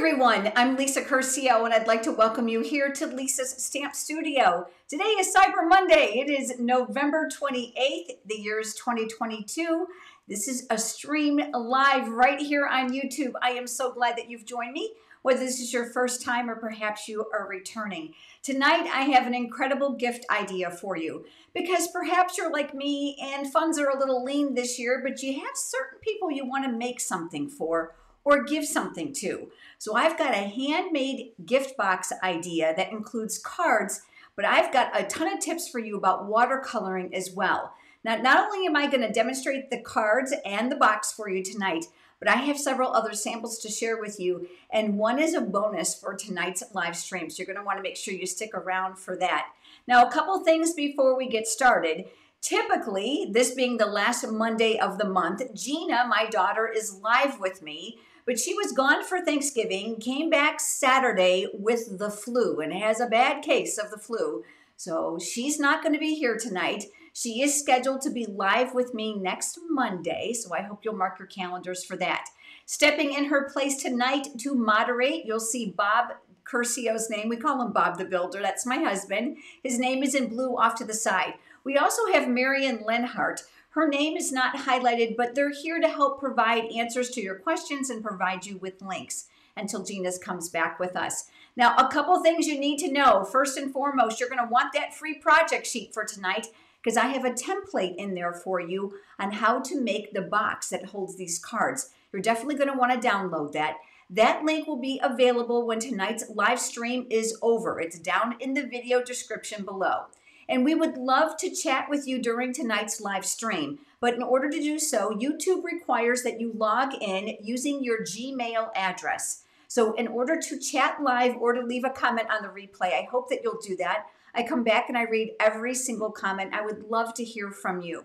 everyone, I'm Lisa Curcio and I'd like to welcome you here to Lisa's Stamp Studio. Today is Cyber Monday. It is November 28th, the year is 2022. This is a stream live right here on YouTube. I am so glad that you've joined me, whether this is your first time or perhaps you are returning. Tonight, I have an incredible gift idea for you because perhaps you're like me and funds are a little lean this year, but you have certain people you want to make something for or give something to. So I've got a handmade gift box idea that includes cards, but I've got a ton of tips for you about watercoloring as well. Now, not only am I going to demonstrate the cards and the box for you tonight, but I have several other samples to share with you, and one is a bonus for tonight's live stream. So you're going to want to make sure you stick around for that. Now, a couple things before we get started. Typically, this being the last Monday of the month, Gina, my daughter, is live with me but she was gone for Thanksgiving, came back Saturday with the flu and has a bad case of the flu. So she's not going to be here tonight. She is scheduled to be live with me next Monday, so I hope you'll mark your calendars for that. Stepping in her place tonight to moderate, you'll see Bob Curcio's name. We call him Bob the Builder. That's my husband. His name is in blue off to the side. We also have Marion Lenhart. Her name is not highlighted, but they're here to help provide answers to your questions and provide you with links until Gina's comes back with us. Now, a couple things you need to know. First and foremost, you're going to want that free project sheet for tonight because I have a template in there for you on how to make the box that holds these cards. You're definitely going to want to download that. That link will be available when tonight's live stream is over. It's down in the video description below and we would love to chat with you during tonight's live stream. But in order to do so, YouTube requires that you log in using your Gmail address. So, in order to chat live or to leave a comment on the replay, I hope that you'll do that. I come back and I read every single comment. I would love to hear from you.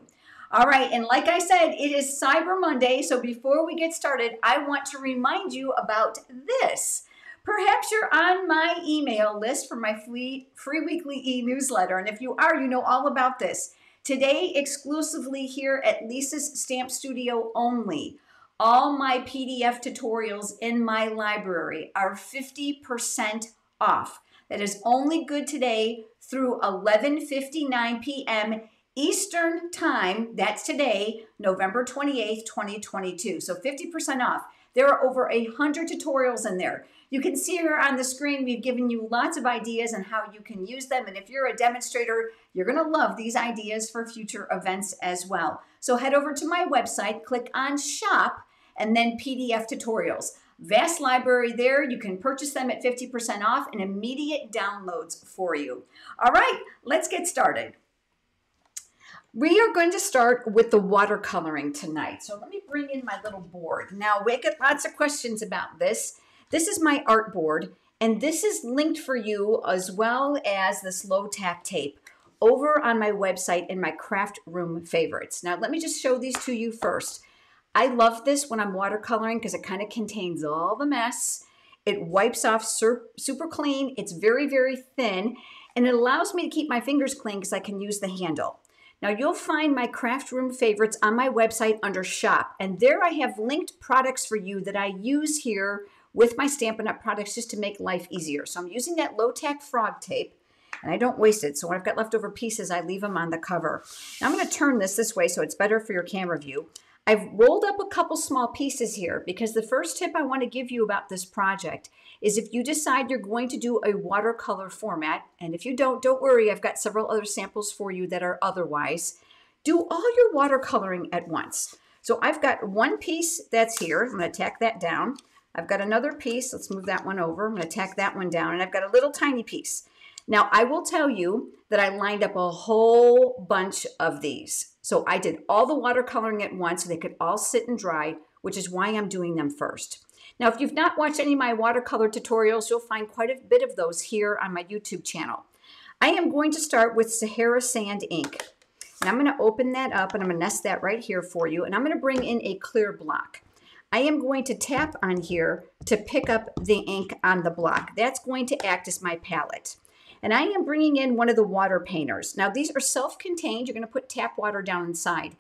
All right, and like I said, it is Cyber Monday. So, before we get started, I want to remind you about this. Perhaps you're on my email list for my free, free weekly e newsletter. And if you are, you know all about this. Today, exclusively here at Lisa's Stamp Studio only, all my PDF tutorials in my library are 50% off. That is only good today through 11:59 p.m. Eastern Time. That's today, November 28th, 2022. So 50% off. There are over a hundred tutorials in there. You can see here on the screen, we've given you lots of ideas on how you can use them. And if you're a demonstrator, you're gonna love these ideas for future events as well. So head over to my website, click on shop, and then PDF tutorials. Vast library there. You can purchase them at 50% off and immediate downloads for you. All right, let's get started. We are going to start with the watercoloring tonight. So let me bring in my little board. Now, we get lots of questions about this. This is my art board, and this is linked for you as well as this low tack tape over on my website in my craft room favorites. Now, let me just show these to you first. I love this when I'm watercoloring because it kind of contains all the mess. It wipes off super clean. It's very, very thin, and it allows me to keep my fingers clean because I can use the handle. Now you'll find my craft room favorites on my website under shop, and there I have linked products for you that I use here with my Stampin' Up! products just to make life easier. So I'm using that low-tack frog tape, and I don't waste it. So when I've got leftover pieces, I leave them on the cover. Now I'm going to turn this this way so it's better for your camera view. I've rolled up a couple small pieces here because the first tip I want to give you about this project is if you decide you're going to do a watercolor format, and if you don't, don't worry, I've got several other samples for you that are otherwise, do all your watercoloring at once. So I've got one piece that's here. I'm going to tack that down. I've got another piece. Let's move that one over. I'm going to tack that one down. And I've got a little tiny piece. Now, I will tell you that I lined up a whole bunch of these. So I did all the watercoloring at once so they could all sit and dry, which is why I'm doing them first. Now, if you've not watched any of my watercolor tutorials, you'll find quite a bit of those here on my YouTube channel. I am going to start with Sahara Sand ink. And I'm going to open that up and I'm going to nest that right here for you. And I'm going to bring in a clear block. I am going to tap on here to pick up the ink on the block. That's going to act as my palette. And I am bringing in one of the water painters. Now these are self-contained. You're going to put tap water down inside.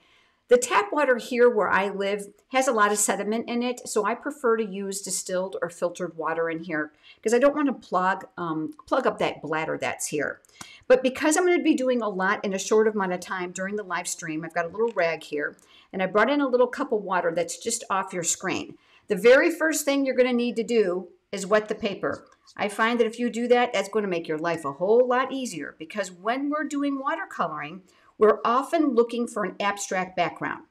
The tap water here where I live has a lot of sediment in it, so I prefer to use distilled or filtered water in here because I don't want to plug, um, plug up that bladder that's here. But because I'm going to be doing a lot in a short amount of time during the live stream, I've got a little rag here, and I brought in a little cup of water that's just off your screen. The very first thing you're going to need to do is wet the paper. I find that if you do that, that's going to make your life a whole lot easier because when we're doing watercoloring, we're often looking for an abstract background.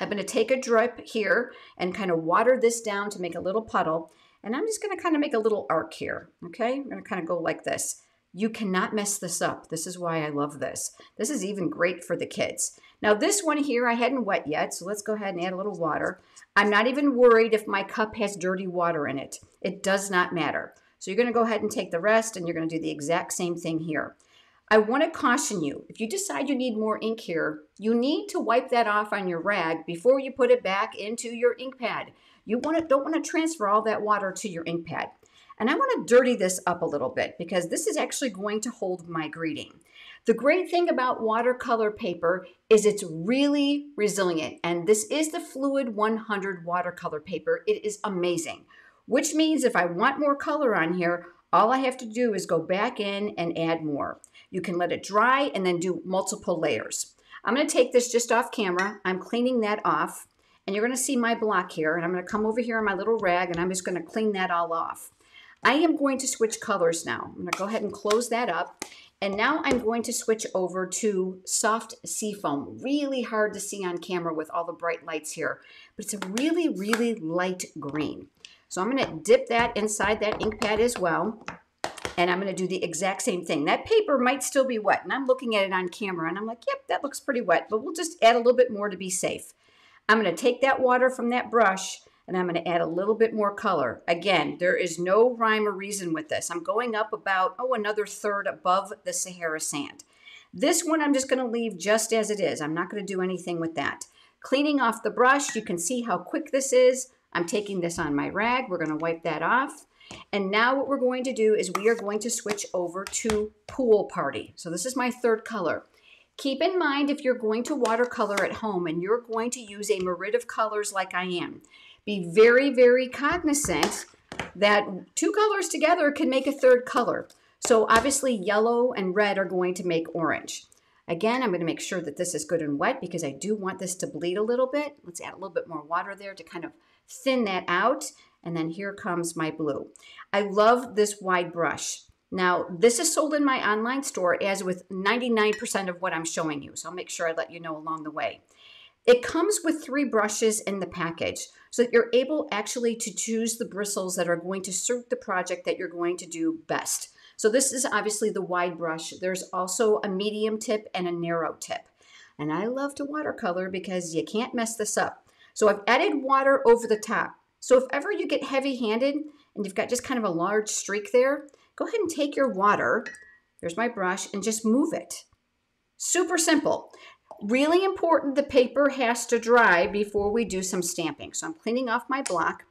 I'm going to take a drip here and kind of water this down to make a little puddle. And I'm just going to kind of make a little arc here. Okay, I'm going to kind of go like this. You cannot mess this up. This is why I love this. This is even great for the kids. Now this one here I hadn't wet yet, so let's go ahead and add a little water. I'm not even worried if my cup has dirty water in it. It does not matter. So you're going to go ahead and take the rest and you're going to do the exact same thing here. I want to caution you, if you decide you need more ink here, you need to wipe that off on your rag before you put it back into your ink pad. You want to, don't want to transfer all that water to your ink pad. And I want to dirty this up a little bit because this is actually going to hold my greeting. The great thing about watercolor paper is it's really resilient. And this is the Fluid 100 watercolor paper. It is amazing, which means if I want more color on here, all I have to do is go back in and add more. You can let it dry and then do multiple layers. I'm going to take this just off camera. I'm cleaning that off. And you're going to see my block here. And I'm going to come over here on my little rag and I'm just going to clean that all off. I am going to switch colors now. I'm going to go ahead and close that up. And now I'm going to switch over to soft seafoam. Really hard to see on camera with all the bright lights here. But it's a really, really light green. So I'm going to dip that inside that ink pad as well and I'm going to do the exact same thing. That paper might still be wet, and I'm looking at it on camera, and I'm like, yep, that looks pretty wet, but we'll just add a little bit more to be safe. I'm going to take that water from that brush, and I'm going to add a little bit more color. Again, there is no rhyme or reason with this. I'm going up about, oh, another third above the Sahara sand. This one I'm just going to leave just as it is. I'm not going to do anything with that. Cleaning off the brush, you can see how quick this is. I'm taking this on my rag. We're going to wipe that off. And now what we're going to do is we are going to switch over to Pool Party. So this is my third color. Keep in mind if you're going to watercolor at home and you're going to use a Merit of colors like I am, be very, very cognizant that two colors together can make a third color. So obviously yellow and red are going to make orange. Again, I'm going to make sure that this is good and wet because I do want this to bleed a little bit. Let's add a little bit more water there to kind of thin that out. And then here comes my blue. I love this wide brush. Now, this is sold in my online store as with 99% of what I'm showing you. So I'll make sure I let you know along the way. It comes with three brushes in the package so that you're able actually to choose the bristles that are going to suit the project that you're going to do best. So this is obviously the wide brush. There's also a medium tip and a narrow tip. And I love to watercolor because you can't mess this up. So I've added water over the top. So if ever you get heavy-handed and you've got just kind of a large streak there, go ahead and take your water, there's my brush, and just move it. Super simple. Really important, the paper has to dry before we do some stamping. So I'm cleaning off my block,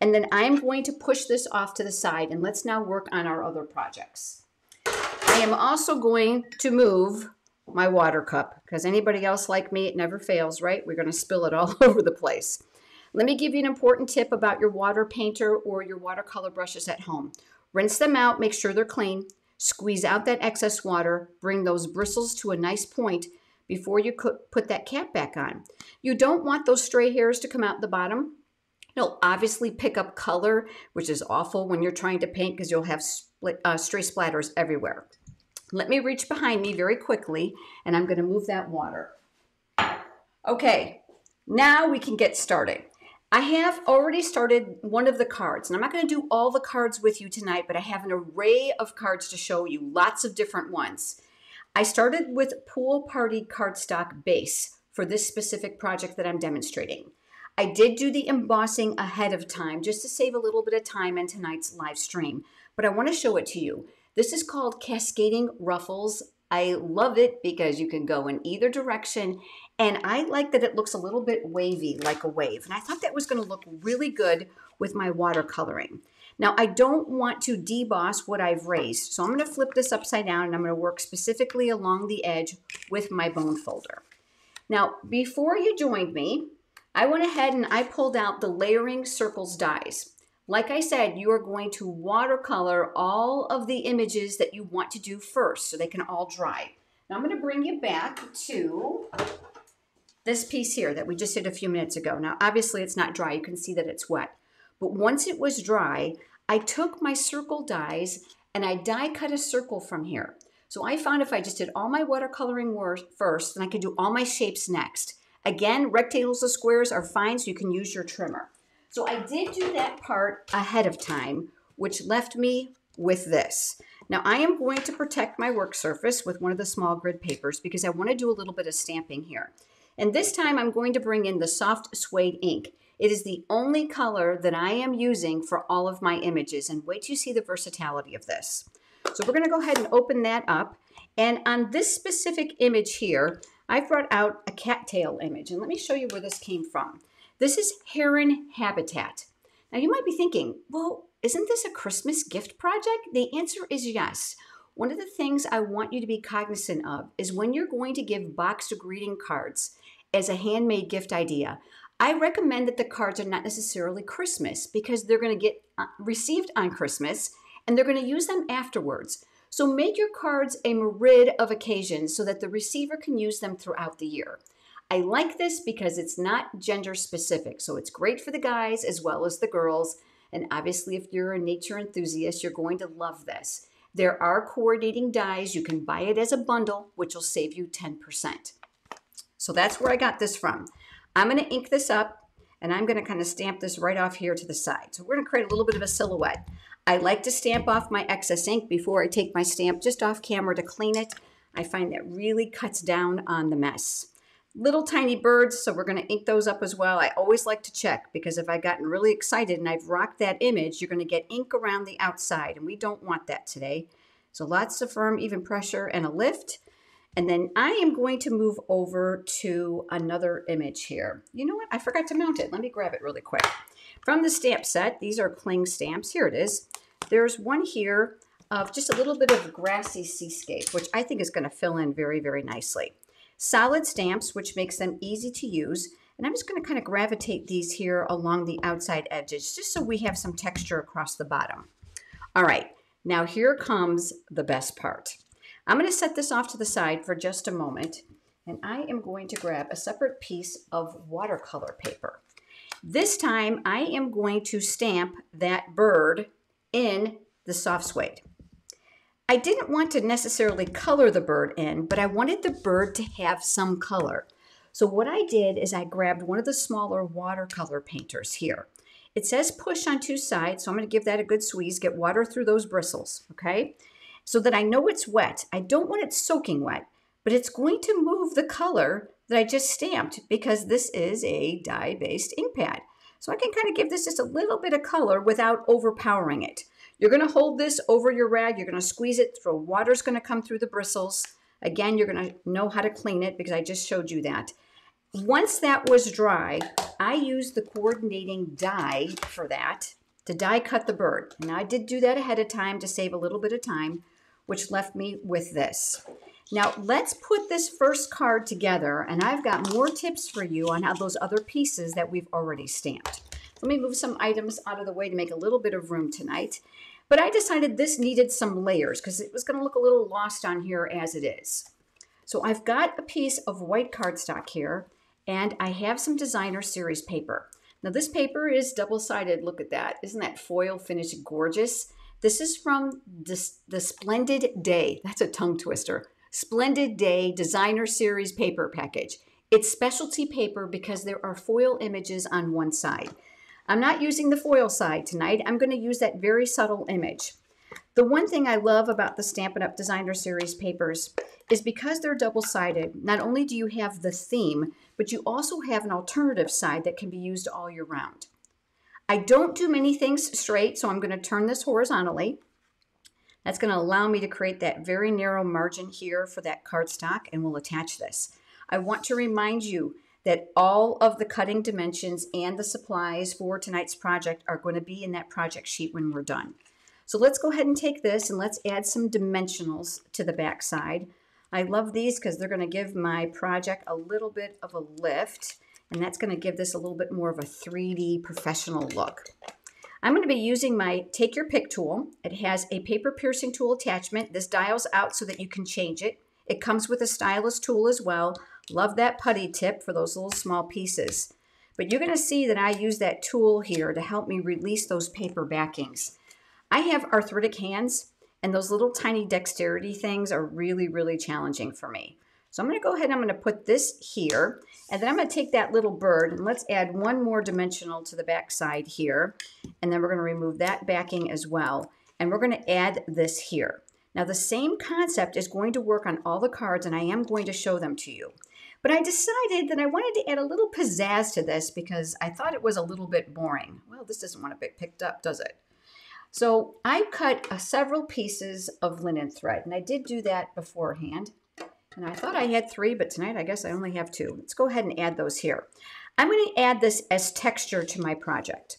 and then I'm going to push this off to the side, and let's now work on our other projects. I am also going to move my water cup, because anybody else like me, it never fails, right? We're going to spill it all over the place. Let me give you an important tip about your water painter or your watercolor brushes at home. Rinse them out, make sure they're clean, squeeze out that excess water, bring those bristles to a nice point before you put that cap back on. You don't want those stray hairs to come out the bottom. It'll obviously pick up color, which is awful when you're trying to paint because you'll have split, uh, stray splatters everywhere. Let me reach behind me very quickly, and I'm going to move that water. Okay, now we can get started. I have already started one of the cards, and I'm not going to do all the cards with you tonight, but I have an array of cards to show you, lots of different ones. I started with Pool Party cardstock base for this specific project that I'm demonstrating. I did do the embossing ahead of time just to save a little bit of time in tonight's live stream, but I want to show it to you. This is called Cascading Ruffles. I love it because you can go in either direction and I like that it looks a little bit wavy, like a wave. And I thought that was going to look really good with my watercoloring. Now, I don't want to deboss what I've raised. So I'm going to flip this upside down and I'm going to work specifically along the edge with my bone folder. Now, before you joined me, I went ahead and I pulled out the Layering Circles dies. Like I said, you are going to watercolor all of the images that you want to do first so they can all dry. Now I'm going to bring you back to this piece here that we just did a few minutes ago. Now obviously it's not dry, you can see that it's wet. But once it was dry, I took my circle dies and I die cut a circle from here. So I found if I just did all my watercoloring first, then I could do all my shapes next. Again, rectangles or squares are fine, so you can use your trimmer. So I did do that part ahead of time, which left me with this. Now I am going to protect my work surface with one of the small grid papers because I want to do a little bit of stamping here. And this time I'm going to bring in the soft suede ink. It is the only color that I am using for all of my images and wait till you see the versatility of this. So we're going to go ahead and open that up. And on this specific image here, I've brought out a cattail image. And let me show you where this came from. This is heron habitat. Now you might be thinking, well, isn't this a Christmas gift project? The answer is yes. One of the things I want you to be cognizant of is when you're going to give boxed greeting cards as a handmade gift idea, I recommend that the cards are not necessarily Christmas because they're going to get uh, received on Christmas and they're going to use them afterwards. So make your cards a myriad of occasions so that the receiver can use them throughout the year. I like this because it's not gender specific. So it's great for the guys as well as the girls. And obviously, if you're a nature enthusiast, you're going to love this. There are coordinating dies. You can buy it as a bundle, which will save you 10%. So that's where I got this from. I'm going to ink this up and I'm going to kind of stamp this right off here to the side. So we're going to create a little bit of a silhouette. I like to stamp off my excess ink before I take my stamp just off camera to clean it. I find that really cuts down on the mess. Little tiny birds, so we're going to ink those up as well. I always like to check because if I've gotten really excited and I've rocked that image, you're going to get ink around the outside, and we don't want that today. So lots of firm, even pressure and a lift. And then I am going to move over to another image here. You know what? I forgot to mount it. Let me grab it really quick. From the stamp set, these are cling stamps. Here it is. There's one here of just a little bit of grassy seascape, which I think is going to fill in very, very nicely. Solid stamps, which makes them easy to use. And I'm just going to kind of gravitate these here along the outside edges, just so we have some texture across the bottom. All right, now here comes the best part. I'm going to set this off to the side for just a moment, and I am going to grab a separate piece of watercolor paper. This time I am going to stamp that bird in the soft suede. I didn't want to necessarily color the bird in, but I wanted the bird to have some color. So what I did is I grabbed one of the smaller watercolor painters here. It says push on two sides, so I'm going to give that a good squeeze, get water through those bristles, okay? So that I know it's wet. I don't want it soaking wet, but it's going to move the color that I just stamped because this is a dye-based ink pad. So I can kind of give this just a little bit of color without overpowering it. You're going to hold this over your rag. You're going to squeeze it through. Water's going to come through the bristles. Again, you're going to know how to clean it because I just showed you that. Once that was dry, I used the coordinating die for that to die cut the bird. And I did do that ahead of time to save a little bit of time, which left me with this. Now let's put this first card together and I've got more tips for you on how those other pieces that we've already stamped. Let me move some items out of the way to make a little bit of room tonight. But I decided this needed some layers because it was going to look a little lost on here as it is. So I've got a piece of white cardstock here and I have some designer series paper. Now this paper is double-sided. Look at that. Isn't that foil finish gorgeous? This is from the, the Splendid Day. That's a tongue twister. Splendid Day Designer Series paper package. It's specialty paper because there are foil images on one side. I'm not using the foil side tonight. I'm going to use that very subtle image. The one thing I love about the Stampin' Up! Designer Series papers is because they're double-sided, not only do you have the theme, but you also have an alternative side that can be used all year round. I don't do many things straight, so I'm going to turn this horizontally. That's going to allow me to create that very narrow margin here for that cardstock and we'll attach this. I want to remind you that all of the cutting dimensions and the supplies for tonight's project are going to be in that project sheet when we're done. So let's go ahead and take this and let's add some dimensionals to the back side. I love these because they're going to give my project a little bit of a lift, and that's going to give this a little bit more of a 3D professional look. I'm going to be using my Take Your Pick tool. It has a paper piercing tool attachment. This dials out so that you can change it. It comes with a stylus tool as well. Love that putty tip for those little small pieces. But you're going to see that I use that tool here to help me release those paper backings. I have arthritic hands, and those little tiny dexterity things are really, really challenging for me. So I'm going to go ahead and I'm going to put this here, and then I'm going to take that little bird, and let's add one more dimensional to the back side here, and then we're going to remove that backing as well, and we're going to add this here. Now the same concept is going to work on all the cards, and I am going to show them to you. But I decided that I wanted to add a little pizzazz to this because I thought it was a little bit boring. Well, this doesn't want to be picked up, does it? So I cut uh, several pieces of linen thread, and I did do that beforehand. And I thought I had three, but tonight I guess I only have two. Let's go ahead and add those here. I'm going to add this as texture to my project.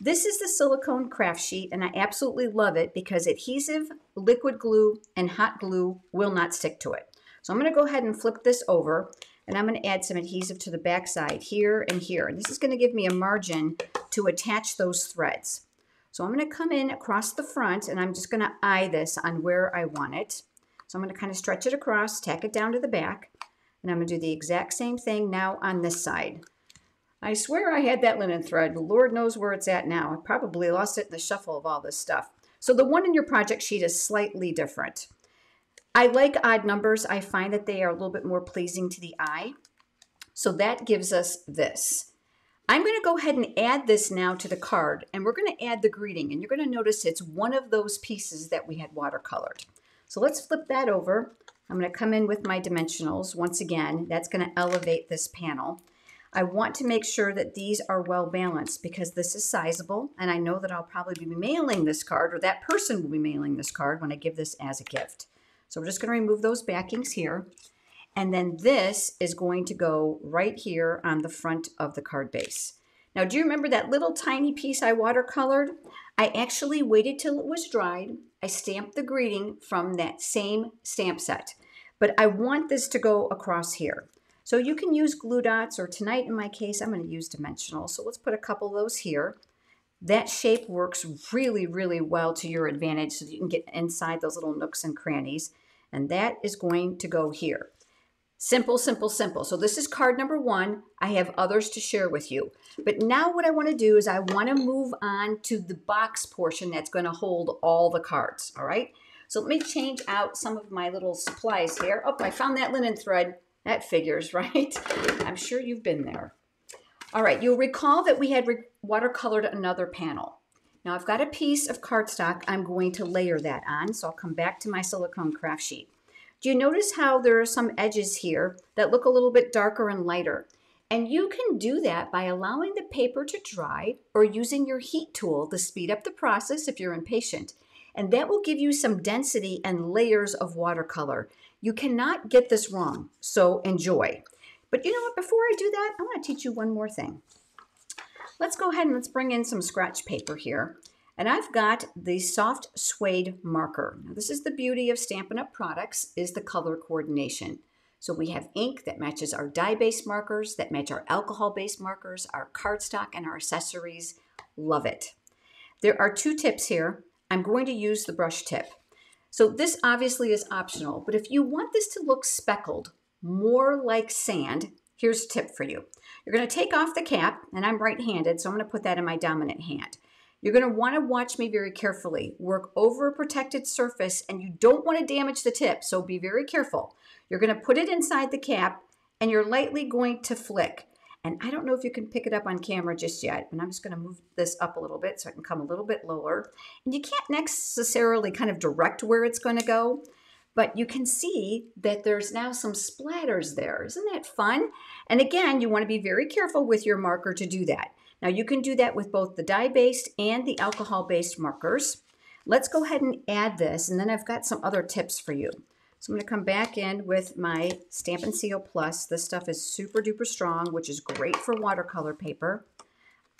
This is the silicone craft sheet, and I absolutely love it because adhesive, liquid glue, and hot glue will not stick to it. So I'm going to go ahead and flip this over and I'm going to add some adhesive to the back side here and here. And this is going to give me a margin to attach those threads. So I'm going to come in across the front and I'm just going to eye this on where I want it. So I'm going to kind of stretch it across, tack it down to the back, and I'm going to do the exact same thing now on this side. I swear I had that linen thread. Lord knows where it's at now. I probably lost it in the shuffle of all this stuff. So the one in your project sheet is slightly different. I like odd numbers. I find that they are a little bit more pleasing to the eye. So that gives us this. I'm going to go ahead and add this now to the card, and we're going to add the greeting, and you're going to notice it's one of those pieces that we had watercolored. So let's flip that over. I'm going to come in with my dimensionals. Once again, that's going to elevate this panel. I want to make sure that these are well balanced because this is sizable, and I know that I'll probably be mailing this card, or that person will be mailing this card when I give this as a gift. So we're just going to remove those backings here. And then this is going to go right here on the front of the card base. Now, do you remember that little tiny piece I watercolored? I actually waited till it was dried. I stamped the greeting from that same stamp set. But I want this to go across here. So you can use glue dots, or tonight in my case, I'm going to use dimensional. So let's put a couple of those here. That shape works really, really well to your advantage so you can get inside those little nooks and crannies. And that is going to go here. Simple, simple, simple. So this is card number one. I have others to share with you. But now what I want to do is I want to move on to the box portion that's going to hold all the cards. All right. So let me change out some of my little supplies here. Oh, I found that linen thread. That figures, right? I'm sure you've been there. All right, you'll recall that we had watercolored another panel. Now I've got a piece of cardstock I'm going to layer that on, so I'll come back to my silicone craft sheet. Do you notice how there are some edges here that look a little bit darker and lighter? And you can do that by allowing the paper to dry or using your heat tool to speed up the process if you're impatient. And that will give you some density and layers of watercolor. You cannot get this wrong, so enjoy. But you know what, before I do that, I want to teach you one more thing. Let's go ahead and let's bring in some scratch paper here. And I've got the soft suede marker. Now this is the beauty of Stampin' Up! products is the color coordination. So we have ink that matches our dye-based markers, that match our alcohol-based markers, our cardstock, and our accessories. Love it. There are two tips here. I'm going to use the brush tip. So this obviously is optional, but if you want this to look speckled, more like sand, here's a tip for you. You're going to take off the cap, and I'm right-handed, so I'm going to put that in my dominant hand. You're going to want to watch me very carefully. Work over a protected surface, and you don't want to damage the tip, so be very careful. You're going to put it inside the cap, and you're lightly going to flick. And I don't know if you can pick it up on camera just yet, but I'm just going to move this up a little bit so I can come a little bit lower. And you can't necessarily kind of direct where it's going to go, but you can see that there's now some splatters there. Isn't that fun? And again, you want to be very careful with your marker to do that. Now you can do that with both the dye-based and the alcohol-based markers. Let's go ahead and add this, and then I've got some other tips for you. So I'm going to come back in with my Stampin' Seal Plus. This stuff is super duper strong, which is great for watercolor paper.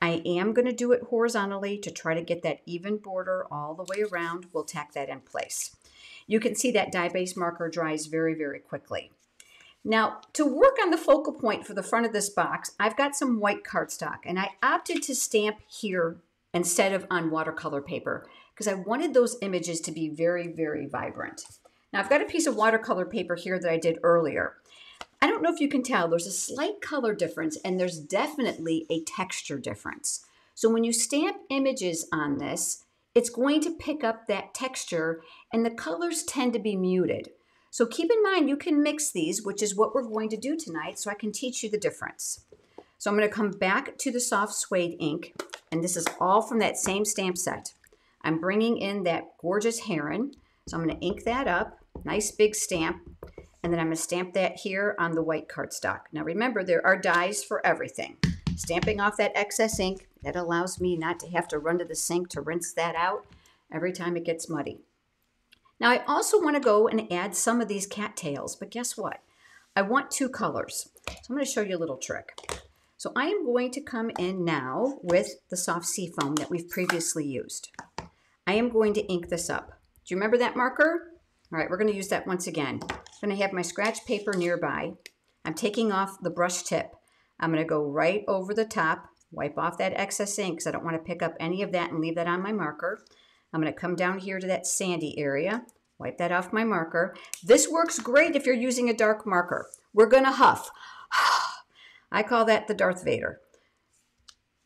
I am going to do it horizontally to try to get that even border all the way around. We'll tack that in place. you can see that dye-based marker dries very, very quickly. Now, to work on the focal point for the front of this box, I've got some white cardstock, and I opted to stamp here instead of on watercolor paper because I wanted those images to be very, very vibrant. Now, I've got a piece of watercolor paper here that I did earlier. I don't know if you can tell, there's a slight color difference, and there's definitely a texture difference. So when you stamp images on this, it's going to pick up that texture, and the colors tend to be muted. So keep in mind you can mix these, which is what we're going to do tonight, so I can teach you the difference. So I'm going to come back to the soft suede ink, and this is all from that same stamp set. I'm bringing in that gorgeous heron, so I'm going to ink that up, nice big stamp, and then I'm going to stamp that here on the white cardstock. Now remember, there are dies for everything. Stamping off that excess ink, that allows me not to have to run to the sink to rinse that out every time it gets muddy. Now I also want to go and add some of these cattails, but guess what? I want two colors. So I'm going to show you a little trick. So I am going to come in now with the soft sea foam that we've previously used. I am going to ink this up. Do you remember that marker? All right, we're going to use that once again. I'm going to have my scratch paper nearby. I'm taking off the brush tip. I'm going to go right over the top, wipe off that excess ink because I don't want to pick up any of that and leave that on my marker. I'm going to come down here to that sandy area, wipe that off my marker. This works great if you're using a dark marker. We're going to huff. I call that the Darth Vader.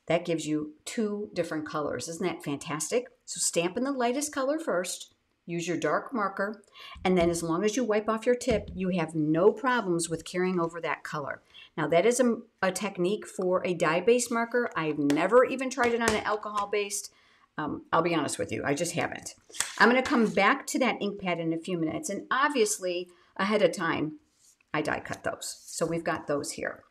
That gives you two different colors. Isn't that fantastic? So stamp in the lightest color first, use your dark marker, and then as long as you wipe off your tip, you have no problems with carrying over that color. Now that is a, a technique for a dye-based marker. I've never even tried it on an alcohol-based. Um, I'll be honest with you, I just haven't. I'm going to come back to that ink pad in a few minutes, and obviously ahead of time, I die cut those. So we've got those here.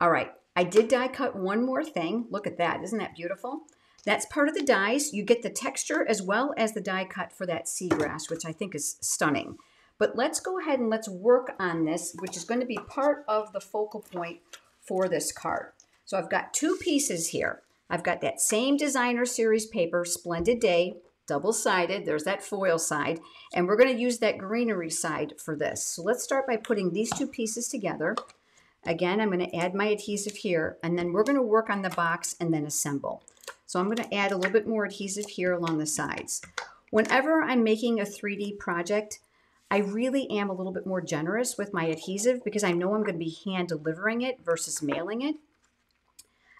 All right, I did die cut one more thing. Look at that, isn't that beautiful? That's part of the dies. You get the texture as well as the die cut for that seagrass, which I think is stunning. But let's go ahead and let's work on this, which is going to be part of the focal point for this card. So I've got two pieces here. I've got that same designer series paper, Splendid Day, double-sided. There's that foil side. And we're going to use that greenery side for this. So let's start by putting these two pieces together. Again, I'm going to add my adhesive here, and then we're going to work on the box and then assemble. So I'm going to add a little bit more adhesive here along the sides. Whenever I'm making a 3D project, I really am a little bit more generous with my adhesive because I know I'm going to be hand delivering it versus mailing it.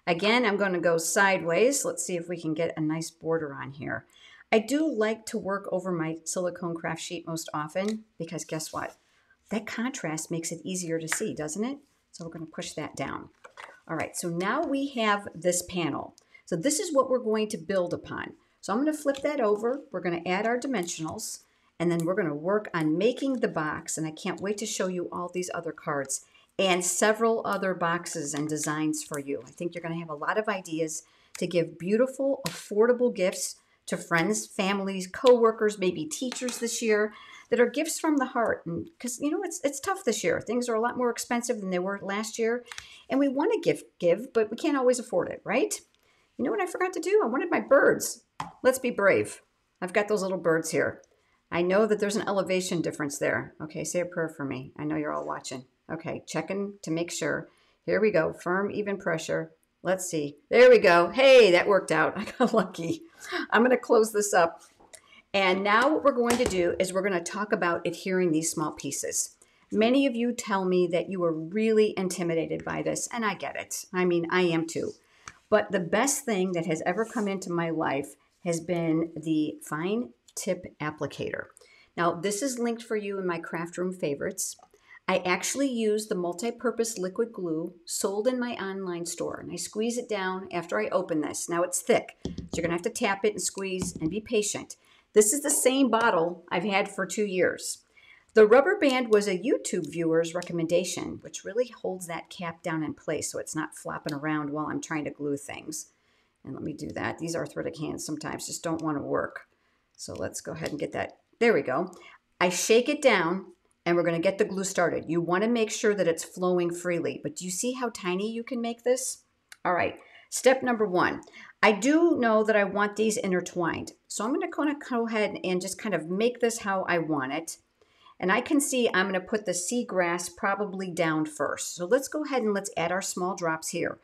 Again, I'm going to go sideways. Let's see if we can get a nice border on here. I do like to work over my silicone craft sheet most often because guess what? That contrast makes it easier to see, doesn't it? So we're going to push that down. All right, so now we have this panel. So this is what we're going to build upon. So I'm going to flip that over. We're going to add our dimensionals, and then we're going to work on making the box. And I can't wait to show you all these other cards and several other boxes and designs for you. I think you're going to have a lot of ideas to give beautiful, affordable gifts to friends, families, coworkers, maybe teachers this year that are gifts from the heart. And because you know it's it's tough this year. Things are a lot more expensive than they were last year, and we want to give give, but we can't always afford it, right? You know what I forgot to do? I wanted my birds. Let's be brave. I've got those little birds here. I know that there's an elevation difference there. Okay, say a prayer for me. I know you're all watching. Okay, checking to make sure. Here we go. Firm, even pressure. Let's see. There we go. Hey, that worked out. I got lucky. I'm going to close this up. And now what we're going to do is we're going to talk about adhering these small pieces. Many of you tell me that you are really intimidated by this, and I get it. I mean, I am too. But the best thing that has ever come into my life has been the fine tip applicator. Now, this is linked for you in my craft room favorites. I actually use the multi-purpose liquid glue sold in my online store, and I squeeze it down after I open this. Now it's thick, so you're gonna have to tap it and squeeze and be patient. This is the same bottle I've had for two years. The rubber band was a YouTube viewer's recommendation, which really holds that cap down in place so it's not flopping around while I'm trying to glue things. And let me do that. These arthritic hands sometimes just don't want to work. So let's go ahead and get that. There we go. I shake it down and we're going to get the glue started. You want to make sure that it's flowing freely. But do you see how tiny you can make this? All right. Step number one, I do know that I want these intertwined. So I'm gonna kind of go ahead and just kind of make this how I want it. And I can see I'm gonna put the seagrass probably down first. So let's go ahead and let's add our small drops here.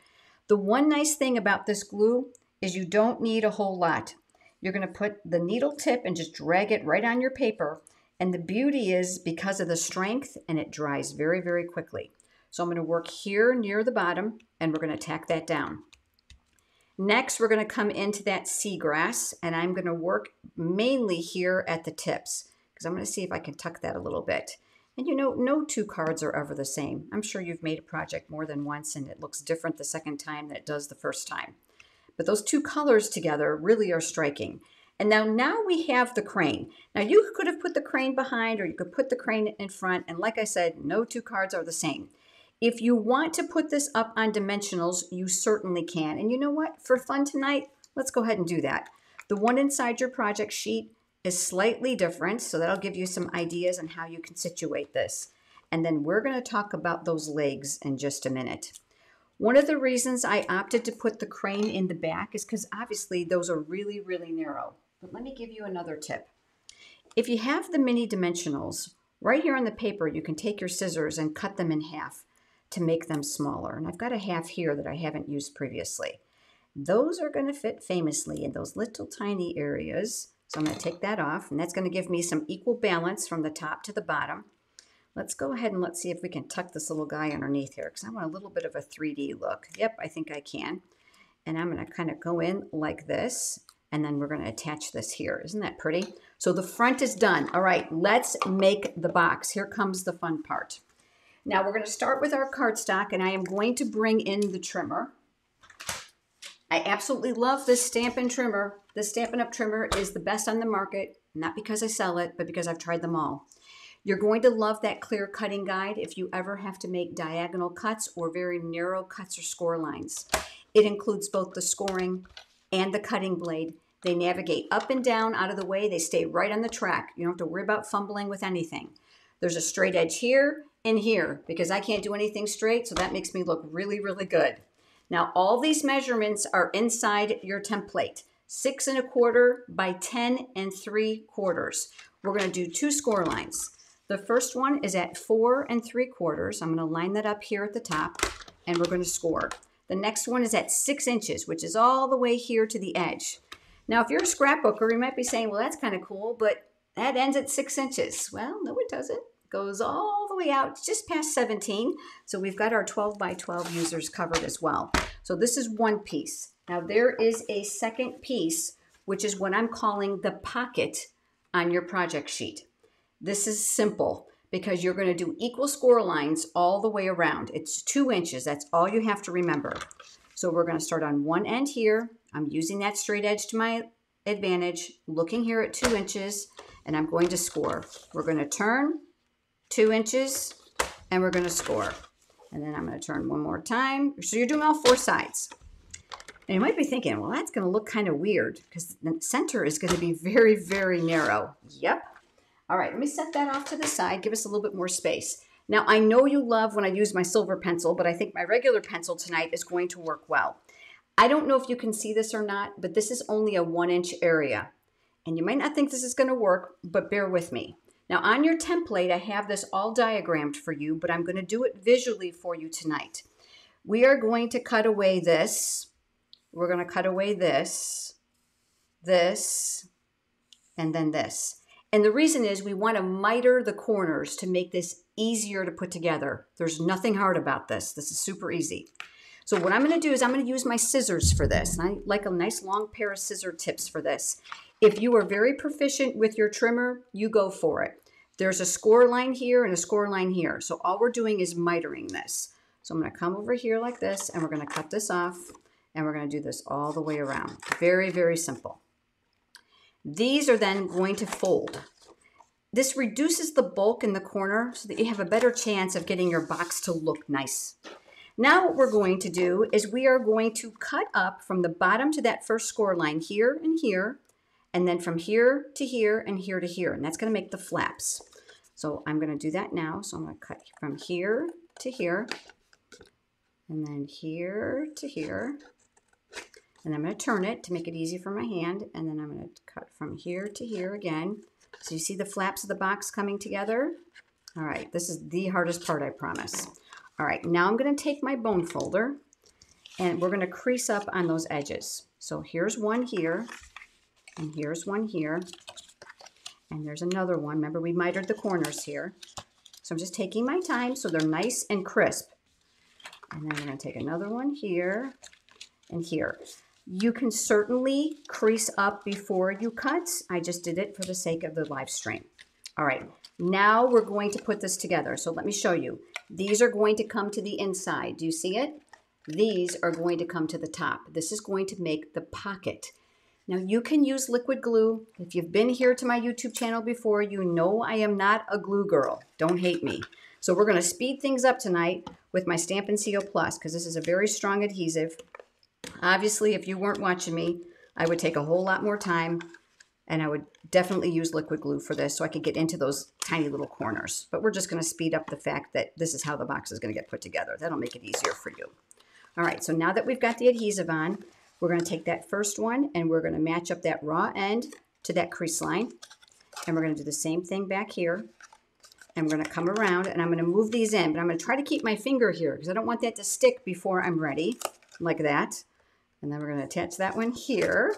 The one nice thing about this glue is you don't need a whole lot. You're gonna put the needle tip and just drag it right on your paper. And the beauty is because of the strength and it dries very, very quickly. So I'm gonna work here near the bottom and we're gonna tack that down. Next, we're gonna come into that seagrass and I'm gonna work mainly here at the tips because I'm gonna see if I can tuck that a little bit. And you know, no two cards are ever the same. I'm sure you've made a project more than once and it looks different the second time than it does the first time. But those two colors together really are striking. And now, now we have the crane. Now you could have put the crane behind or you could put the crane in front. And like I said, no two cards are the same. If you want to put this up on dimensionals, you certainly can. And you know what? For fun tonight, let's go ahead and do that. The one inside your project sheet is slightly different, so that'll give you some ideas on how you can situate this. And then we're going to talk about those legs in just a minute. One of the reasons I opted to put the crane in the back is because obviously those are really, really narrow. But let me give you another tip. If you have the mini dimensionals, right here on the paper, you can take your scissors and cut them in half to make them smaller. And I've got a half here that I haven't used previously. Those are going to fit famously in those little tiny areas. So I'm going to take that off, and that's going to give me some equal balance from the top to the bottom. Let's go ahead and let's see if we can tuck this little guy underneath here because I want a little bit of a 3D look. Yep, I think I can. And I'm going to kind of go in like this, and then we're going to attach this here. Isn't that pretty? So the front is done. All right, let's make the box. Here comes the fun part. Now we're going to start with our cardstock and I am going to bring in the trimmer. I absolutely love this Stampin' Trimmer. This Stampin' Up! trimmer is the best on the market, not because I sell it, but because I've tried them all. You're going to love that clear cutting guide if you ever have to make diagonal cuts or very narrow cuts or score lines. It includes both the scoring and the cutting blade. They navigate up and down out of the way. They stay right on the track. You don't have to worry about fumbling with anything. There's a straight edge here and here because I can't do anything straight, so that makes me look really, really good. Now, all these measurements are inside your template. Six and a quarter by 10 and three quarters. We're gonna do two score lines. The first one is at four and three quarters. I'm gonna line that up here at the top and we're gonna score. The next one is at six inches, which is all the way here to the edge. Now, if you're a scrapbooker, you might be saying, well, that's kind of cool, but that ends at six inches. Well, no, it doesn't It goes all the way out just past 17. So we've got our 12 by 12 users covered as well. So this is one piece. Now there is a second piece, which is what I'm calling the pocket on your project sheet. This is simple because you're going to do equal score lines all the way around. It's two inches. That's all you have to remember. So we're going to start on one end here. I'm using that straight edge to my advantage, looking here at two inches, and I'm going to score. We're going to turn, two inches, and we're going to score. And then I'm going to turn one more time. So you're doing all four sides. And you might be thinking, well, that's going to look kind of weird because the center is going to be very, very narrow. Yep. All right, let me set that off to the side, give us a little bit more space. Now, I know you love when I use my silver pencil, but I think my regular pencil tonight is going to work well. I don't know if you can see this or not, but this is only a one inch area. And you might not think this is going to work, but bear with me. Now on your template, I have this all diagrammed for you, but I'm going to do it visually for you tonight. We are going to cut away this. We're going to cut away this, this, and then this. And the reason is we want to miter the corners to make this easier to put together. There's nothing hard about this. This is super easy. So what I'm going to do is I'm going to use my scissors for this. And I like a nice long pair of scissor tips for this. If you are very proficient with your trimmer, you go for it. There's a score line here and a score line here. So all we're doing is mitering this. So I'm going to come over here like this and we're going to cut this off and we're going to do this all the way around. Very, very simple. These are then going to fold. This reduces the bulk in the corner so that you have a better chance of getting your box to look nice. Now what we're going to do is we are going to cut up from the bottom to that first score line here and here and then from here to here and here to here. And that's going to make the flaps. So I'm going to do that now. So I'm going to cut from here to here, and then here to here, And I'm going to turn it to make it easy for my hand. And then I'm going to cut from here to here again. So you see the flaps of the box coming together? All right, this is the hardest part, I promise. All right, now I'm going to take my bone folder and we're going to crease up on those edges. So here's one here, and here's one here, and there's another one. Remember, we mitered the corners here. So I'm just taking my time so they're nice and crisp. And then I'm going to take another one here and here. You can certainly crease up before you cut. I just did it for the sake of the live stream. All right, now we're going to put this together. So let me show you. These are going to come to the inside. Do you see it? These are going to come to the top. This is going to make the pocket. Now you can use liquid glue. If you've been here to my YouTube channel before, you know I am not a glue girl. Don't hate me. So we're going to speed things up tonight with my Stampin' Seal Plus because this is a very strong adhesive. Obviously, if you weren't watching me, I would take a whole lot more time and I would definitely use liquid glue for this so I could get into those tiny little corners. But we're just going to speed up the fact that this is how the box is going to get put together. That'll make it easier for you. All right, so now that we've got the adhesive on, we're going to take that first one and we're going to match up that raw end to that crease line. And we're going to do the same thing back here. And we're going to come around and I'm going to move these in, but I'm going to try to keep my finger here because I don't want that to stick before I'm ready, like that. And then we're going to attach that one here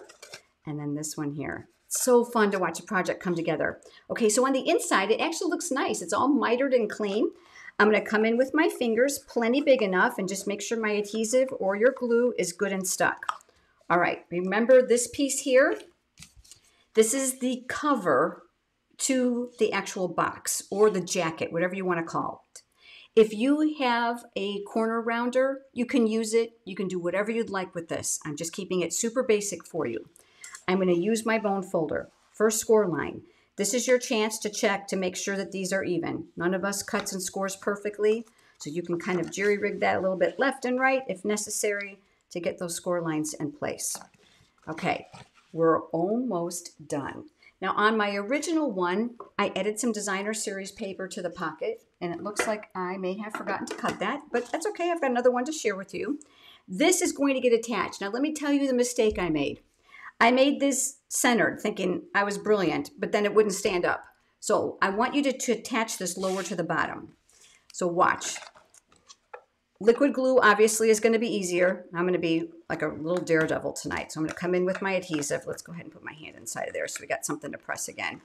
and then this one here. So fun to watch a project come together. Okay, so on the inside, it actually looks nice. It's all mitered and clean. I'm going to come in with my fingers plenty big enough and just make sure my adhesive or your glue is good and stuck. All right, remember this piece here? This is the cover to the actual box or the jacket, whatever you want to call it. If you have a corner rounder, you can use it. You can do whatever you'd like with this. I'm just keeping it super basic for you. I'm going to use my bone folder. First score line. This is your chance to check to make sure that these are even. None of us cuts and scores perfectly, so you can kind of jerry rig that a little bit left and right if necessary to get those score lines in place. Okay, we're almost done. Now on my original one, I added some designer series paper to the pocket and it looks like I may have forgotten to cut that, but that's okay. I've got another one to share with you. This is going to get attached. Now let me tell you the mistake I made. I made this centered thinking I was brilliant, but then it wouldn't stand up. So I want you to, to attach this lower to the bottom. So watch. Liquid glue obviously is going to be easier. I'm going to be like a little daredevil tonight. So I'm going to come in with my adhesive. Let's go ahead and put my hand inside of there so we got something to press again.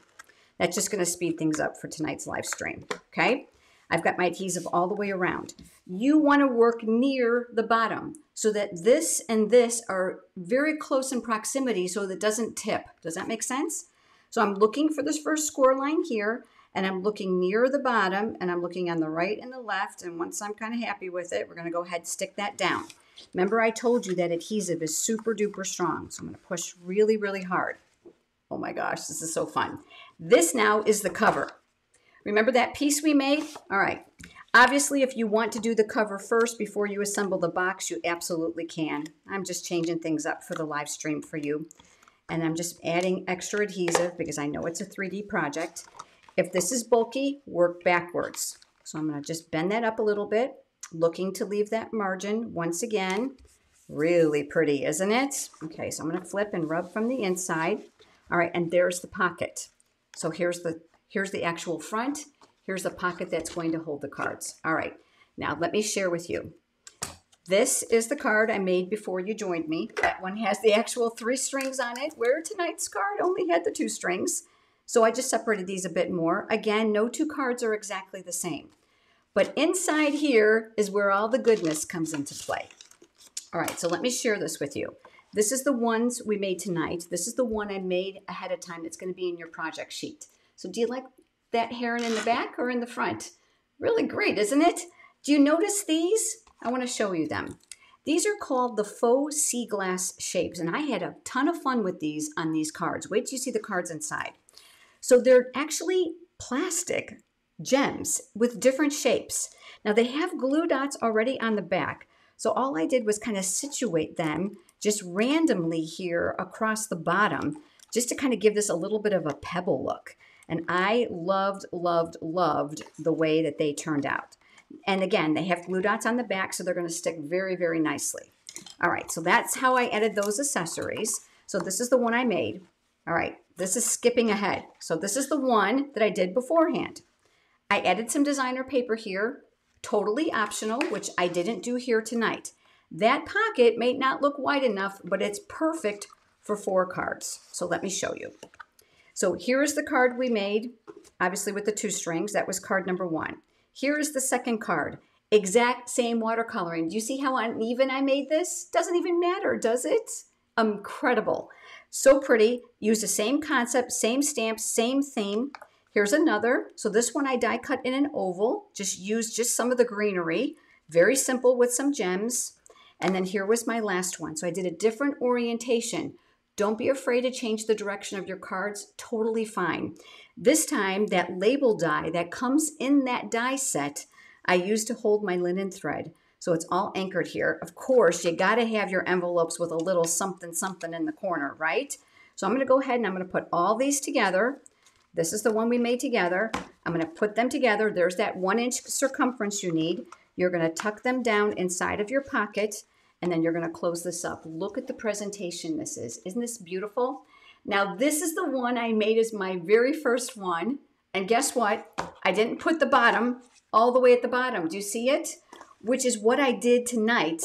That's just going to speed things up for tonight's live stream. Okay? I've got my adhesive all the way around. You want to work near the bottom so that this and this are very close in proximity so that it doesn't tip. Does that make sense? So I'm looking for this first score line here and I'm looking near the bottom and I'm looking on the right and the left. And once I'm kind of happy with it, we're going to go ahead and stick that down. Remember I told you that adhesive is super duper strong. So I'm going to push really, really hard. Oh my gosh, this is so fun. This now is the cover. Remember that piece we made? All right. Obviously, if you want to do the cover first before you assemble the box, you absolutely can. I'm just changing things up for the live stream for you. And I'm just adding extra adhesive because I know it's a 3D project. If this is bulky, work backwards. So I'm going to just bend that up a little bit, looking to leave that margin once again. Really pretty, isn't it? Okay, so I'm going to flip and rub from the inside. All right, and there's the pocket. So here's the Here's the actual front. Here's the pocket that's going to hold the cards. All right, now let me share with you. This is the card I made before you joined me. That one has the actual three strings on it, where tonight's card only had the two strings. So I just separated these a bit more. Again, no two cards are exactly the same. But inside here is where all the goodness comes into play. All right, so let me share this with you. This is the ones we made tonight. This is the one I made ahead of time that's going to be in your project sheet. So do you like that heron in the back or in the front? Really great, isn't it? Do you notice these? I want to show you them. These are called the faux sea glass shapes, and I had a ton of fun with these on these cards. Wait till you see the cards inside. So they're actually plastic gems with different shapes. Now they have glue dots already on the back, so all I did was kind of situate them just randomly here across the bottom, just to kind of give this a little bit of a pebble look. And I loved, loved, loved the way that they turned out. And again, they have glue dots on the back, so they're going to stick very, very nicely. All right, so that's how I added those accessories. So this is the one I made. All right, this is skipping ahead. So this is the one that I did beforehand. I added some designer paper here, totally optional, which I didn't do here tonight. That pocket may not look wide enough, but it's perfect for four cards. So let me show you. So here is the card we made, obviously with the two strings. That was card number one. Here is the second card. Exact same watercoloring. Do you see how uneven I made this? Doesn't even matter, does it? Incredible. So pretty. Use the same concept, same stamps, same theme. Here's another. So this one I die cut in an oval. Just use just some of the greenery. Very simple with some gems. And then here was my last one. So I did a different orientation. Don't be afraid to change the direction of your cards. Totally fine. This time, that label die that comes in that die set I use to hold my linen thread. So it's all anchored here. Of course, you got to have your envelopes with a little something something in the corner, right? So I'm going to go ahead and I'm going to put all these together. This is the one we made together. I'm going to put them together. There's that one inch circumference you need. You're going to tuck them down inside of your pocket and then you're going to close this up. Look at the presentation this is. Isn't this beautiful? Now, this is the one I made as my very first one. And guess what? I didn't put the bottom all the way at the bottom. Do you see it? Which is what I did tonight.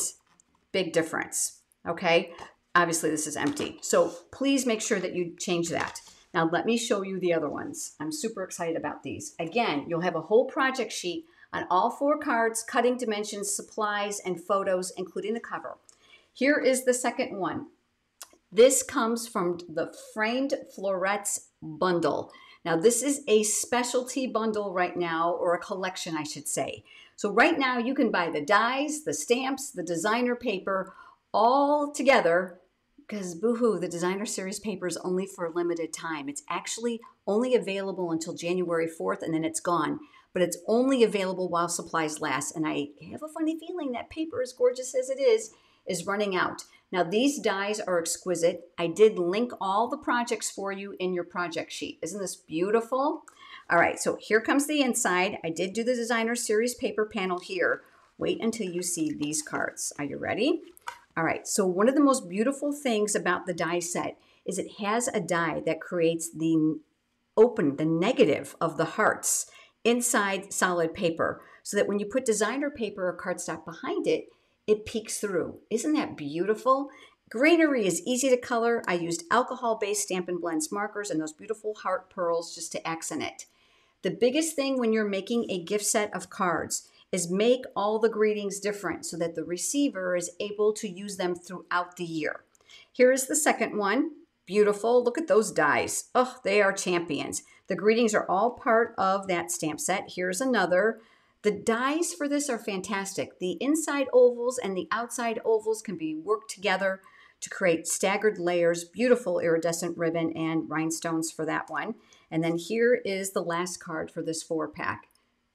Big difference, okay? Obviously, this is empty. So please make sure that you change that. Now, let me show you the other ones. I'm super excited about these. Again, you'll have a whole project sheet on all four cards, cutting dimensions, supplies, and photos, including the cover. Here is the second one. This comes from the Framed Florets bundle. Now, this is a specialty bundle right now, or a collection, I should say. So, right now, you can buy the dies, the stamps, the designer paper all together because boohoo, the designer series paper is only for a limited time. It's actually only available until January 4th and then it's gone. But it's only available while supplies last. And I have a funny feeling that paper, as gorgeous as it is, is running out. Now, these dies are exquisite. I did link all the projects for you in your project sheet. Isn't this beautiful? All right, so here comes the inside. I did do the designer series paper panel here. Wait until you see these cards. Are you ready? All right, so one of the most beautiful things about the die set is it has a die that creates the open, the negative of the hearts inside solid paper so that when you put designer paper or cardstock behind it, it peeks through. Isn't that beautiful? Greenery is easy to color. I used alcohol-based Stampin' Blends markers and those beautiful heart pearls just to accent it. The biggest thing when you're making a gift set of cards is make all the greetings different so that the receiver is able to use them throughout the year. Here is the second one. Beautiful. Look at those dies. Oh, they are champions. The greetings are all part of that stamp set. Here's another. The dies for this are fantastic. The inside ovals and the outside ovals can be worked together to create staggered layers, beautiful iridescent ribbon and rhinestones for that one. And then here is the last card for this four pack.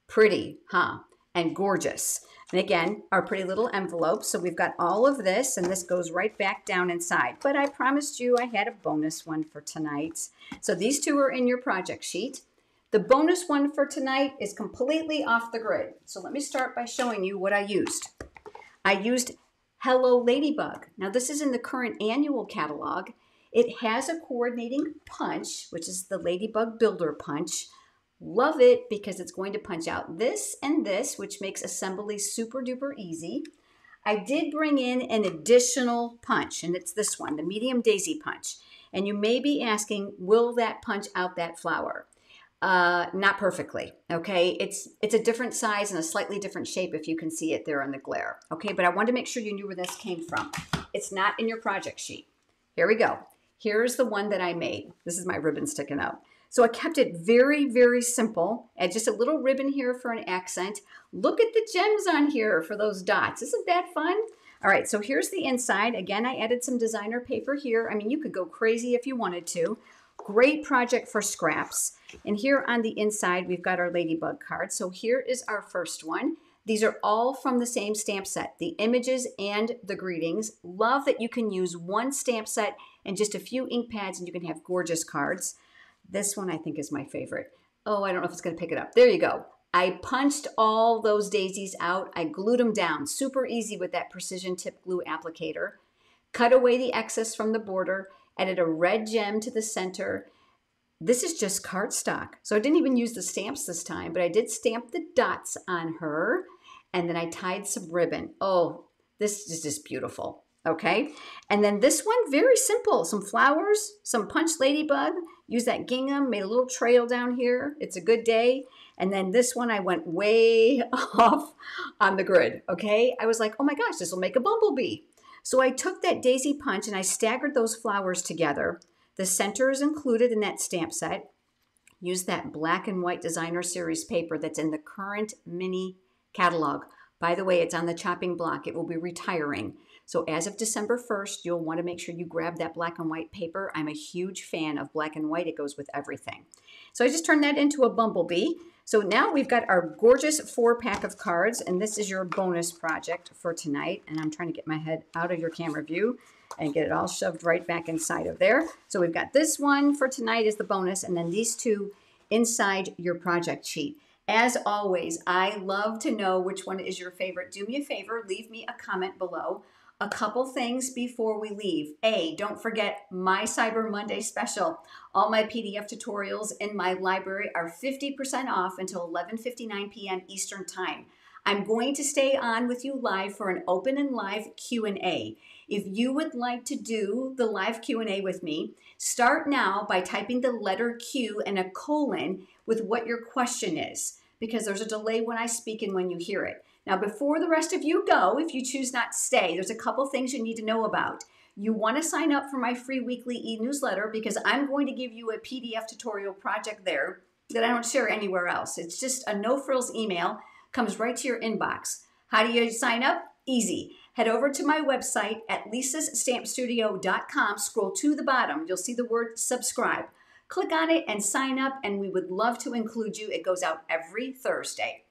Pretty, huh? And gorgeous. And again, our pretty little envelope. So we've got all of this and this goes right back down inside. But I promised you I had a bonus one for tonight. So these two are in your project sheet. The bonus one for tonight is completely off the grid. So let me start by showing you what I used. I used Hello Ladybug. Now this is in the current annual catalog. It has a coordinating punch, which is the Ladybug Builder Punch. Love it because it's going to punch out this and this, which makes assembly super duper easy. I did bring in an additional punch, and it's this one, the medium daisy punch. And you may be asking, will that punch out that flower? Uh, not perfectly, okay? It's it's a different size and a slightly different shape if you can see it there in the glare, okay? But I wanted to make sure you knew where this came from. It's not in your project sheet. Here we go. Here's the one that I made. This is my ribbon sticking out. So I kept it very, very simple. And just a little ribbon here for an accent. Look at the gems on here for those dots. Isn't that fun? All right, so here's the inside. Again, I added some designer paper here. I mean, you could go crazy if you wanted to. Great project for scraps. And here on the inside, we've got our ladybug card. So here is our first one. These are all from the same stamp set, the images and the greetings. Love that you can use one stamp set and just a few ink pads and you can have gorgeous cards. This one I think is my favorite. Oh, I don't know if it's going to pick it up. There you go. I punched all those daisies out. I glued them down super easy with that precision tip glue applicator. Cut away the excess from the border, added a red gem to the center. This is just cardstock. So I didn't even use the stamps this time, but I did stamp the dots on her and then I tied some ribbon. Oh, this is just beautiful. Okay. And then this one, very simple. Some flowers, some punch ladybug. Use that gingham, made a little trail down here. It's a good day. And then this one, I went way off on the grid. Okay. I was like, oh my gosh, this will make a bumblebee. So I took that daisy punch and I staggered those flowers together. The center is included in that stamp set. Use that black and white designer series paper that's in the current mini catalog. By the way, it's on the chopping block. It will be retiring. So as of December 1st, you'll want to make sure you grab that black and white paper. I'm a huge fan of black and white. It goes with everything. So I just turned that into a bumblebee. So now we've got our gorgeous four pack of cards, and this is your bonus project for tonight. And I'm trying to get my head out of your camera view and get it all shoved right back inside of there. So we've got this one for tonight is the bonus, and then these two inside your project sheet. As always, I love to know which one is your favorite. Do me a favor, leave me a comment below. A couple things before we leave. A, don't forget my Cyber Monday special. All my PDF tutorials in my library are 50% off until 11:59 p.m. Eastern Time. I'm going to stay on with you live for an open and live Q&A. If you would like to do the live Q&A with me, start now by typing the letter Q and a colon with what your question is because there's a delay when I speak and when you hear it. Now, before the rest of you go, if you choose not to stay, there's a couple things you need to know about. You want to sign up for my free weekly e newsletter because I'm going to give you a PDF tutorial project there that I don't share anywhere else. It's just a no frills email, comes right to your inbox. How do you sign up? Easy. Head over to my website at lisasstampstudio.com, scroll to the bottom, you'll see the word subscribe. Click on it and sign up, and we would love to include you. It goes out every Thursday.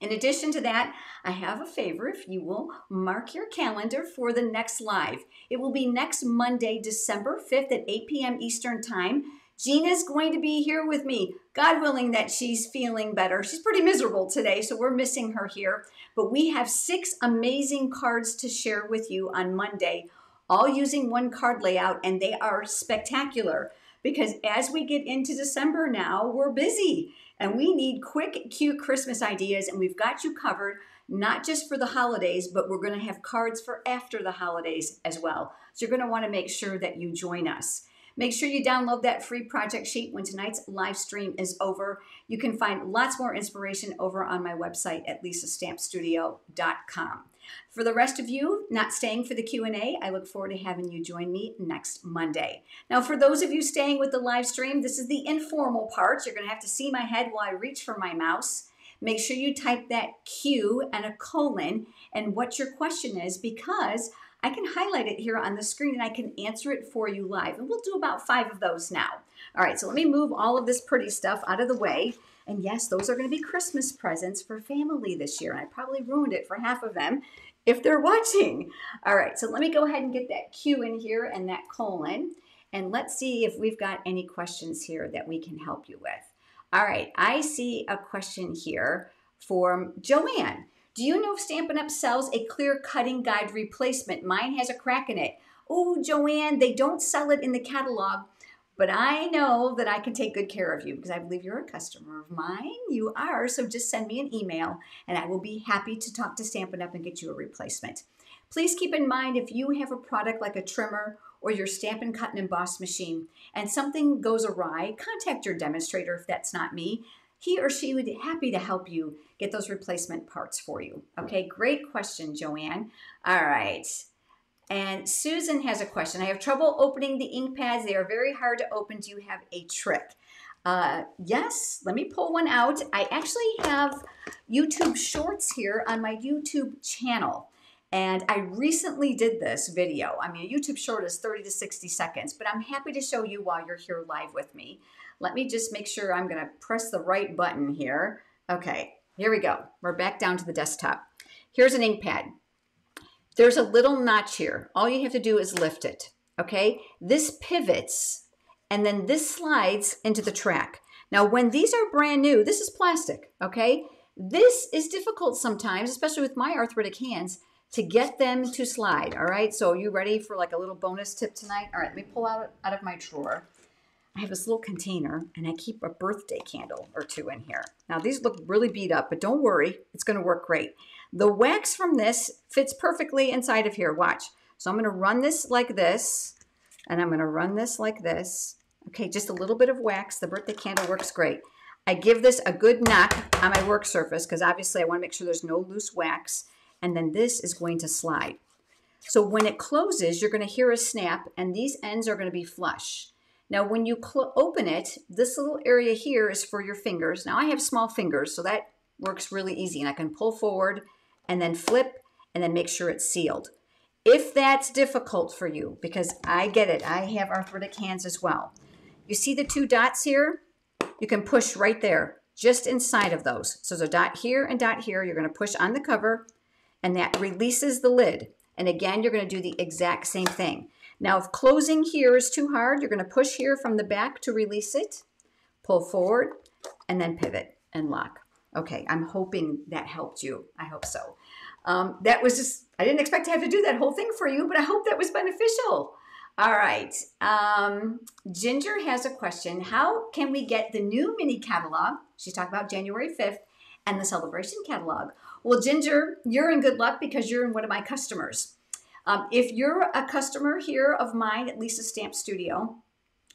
In addition to that, I have a favor if you will mark your calendar for the next live. It will be next Monday, December 5th at 8 p.m. Eastern Time. Gina's going to be here with me. God willing that she's feeling better. She's pretty miserable today, so we're missing her here. But we have six amazing cards to share with you on Monday, all using one card layout, and they are spectacular because as we get into December now, we're busy and we need quick, cute Christmas ideas, and we've got you covered, not just for the holidays, but we're going to have cards for after the holidays as well. So you're going to want to make sure that you join us. Make sure you download that free project sheet when tonight's live stream is over. You can find lots more inspiration over on my website at lisasstampstudio.com. For the rest of you not staying for the Q&A, I look forward to having you join me next Monday. Now, for those of you staying with the live stream, this is the informal part. You're going to have to see my head while I reach for my mouse. Make sure you type that Q and a colon and what your question is because I can highlight it here on the screen and I can answer it for you live. And we'll do about five of those now. All right, so let me move all of this pretty stuff out of the way. And yes, those are going to be Christmas presents for family this year. And I probably ruined it for half of them if they're watching. All right, so let me go ahead and get that Q in here and that colon. And let's see if we've got any questions here that we can help you with. All right, I see a question here from Joanne. Do you know if Stampin' Up! sells a clear cutting guide replacement? Mine has a crack in it. Oh, Joanne, they don't sell it in the catalog, but I know that I can take good care of you because I believe you're a customer of mine. You are. So just send me an email and I will be happy to talk to Stampin' Up! and get you a replacement. Please keep in mind if you have a product like a trimmer or your Stampin' Cut and Emboss machine and something goes awry, contact your demonstrator if that's not me. He or she would be happy to help you get those replacement parts for you. Okay, great question, Joanne. All right. And Susan has a question. I have trouble opening the ink pads. They are very hard to open. Do you have a trick? Uh, yes, let me pull one out. I actually have YouTube shorts here on my YouTube channel. And I recently did this video. I mean, a YouTube short is 30 to 60 seconds, but I'm happy to show you while you're here live with me. Let me just make sure I'm gonna press the right button here. Okay, here we go. We're back down to the desktop. Here's an ink pad. There's a little notch here. All you have to do is lift it, okay? This pivots and then this slides into the track. Now, when these are brand new, this is plastic, okay? This is difficult sometimes, especially with my arthritic hands, to get them to slide, all right? So, you ready for like a little bonus tip tonight? All right, let me pull out out of my drawer. I have this little container and I keep a birthday candle or two in here. Now, these look really beat up, but don't worry, it's gonna work great. The wax from this fits perfectly inside of here, watch. So I'm gonna run this like this, and I'm gonna run this like this. Okay, just a little bit of wax. The birthday candle works great. I give this a good knock on my work surface because obviously I wanna make sure there's no loose wax. And then this is going to slide. So when it closes, you're gonna hear a snap and these ends are gonna be flush. Now, when you open it, this little area here is for your fingers. Now, I have small fingers, so that works really easy. And I can pull forward and then flip and then make sure it's sealed. If that's difficult for you, because I get it, I have arthritic hands as well. You see the two dots here? You can push right there, just inside of those. So there's a dot here and dot here. You're going to push on the cover, and that releases the lid. And again, you're going to do the exact same thing. Now, if closing here is too hard, you're going to push here from the back to release it, pull forward, and then pivot and lock. Okay, I'm hoping that helped you. I hope so. Um, that was just, I didn't expect to have to do that whole thing for you, but I hope that was beneficial. All right. Um, Ginger has a question. How can we get the new mini catalog? She's talking about January 5th and the celebration catalog. Well, Ginger, you're in good luck because you're in one of my customers. Um, if you're a customer here of mine at Lisa Stamp Studio,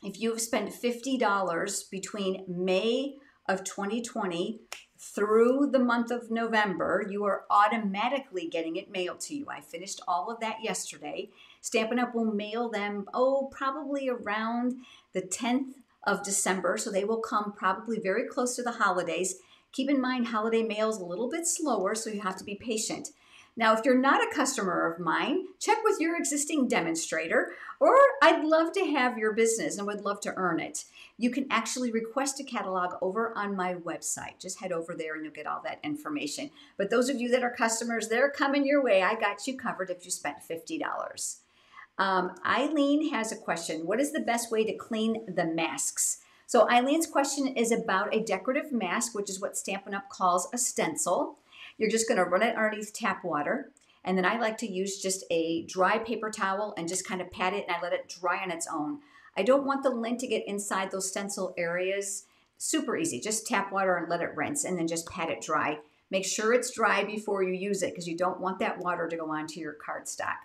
if you've spent $50 between May of 2020 through the month of November, you are automatically getting it mailed to you. I finished all of that yesterday. Stampin' Up! will mail them, oh, probably around the 10th of December. So they will come probably very close to the holidays. Keep in mind, holiday mail is a little bit slower, so you have to be patient. Now, if you're not a customer of mine, check with your existing demonstrator, or I'd love to have your business and would love to earn it. You can actually request a catalog over on my website. Just head over there and you'll get all that information. But those of you that are customers, they're coming your way. I got you covered if you spent $50. Um, Eileen has a question. What is the best way to clean the masks? So Eileen's question is about a decorative mask, which is what Stampin' Up! calls a stencil. You're just going to run it underneath tap water. And then I like to use just a dry paper towel and just kind of pat it and I let it dry on its own. I don't want the lint to get inside those stencil areas. Super easy. Just tap water and let it rinse and then just pat it dry. Make sure it's dry before you use it because you don't want that water to go onto your cardstock.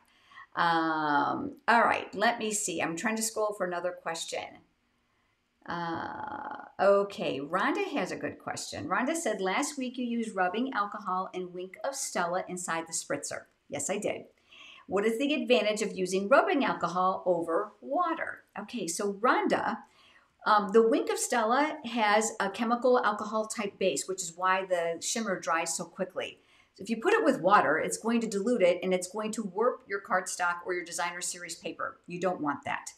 Um, all right, let me see. I'm trying to scroll for another question. Uh, okay, Rhonda has a good question. Rhonda said, last week you used rubbing alcohol and wink of Stella inside the spritzer. Yes, I did. What is the advantage of using rubbing alcohol over water? Okay, so Rhonda, um, the Wink of Stella has a chemical alcohol type base, which is why the shimmer dries so quickly. So if you put it with water, it's going to dilute it and it's going to warp your cardstock or your designer series paper. You don't want that.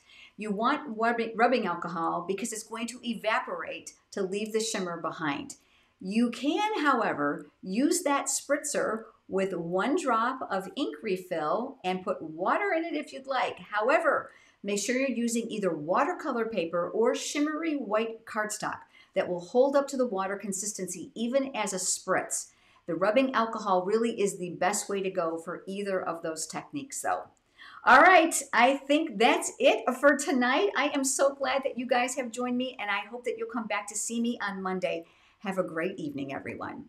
You want rubbing alcohol because it's going to evaporate to leave the shimmer behind. You can, however, use that spritzer with one drop of ink refill and put water in it if you'd like. However, make sure you're using either watercolor paper or shimmery white cardstock that will hold up to the water consistency even as a spritz. The rubbing alcohol really is the best way to go for either of those techniques though. All right, I think that's it for tonight. I am so glad that you guys have joined me, and I hope that you'll come back to see me on Monday. Have a great evening, everyone.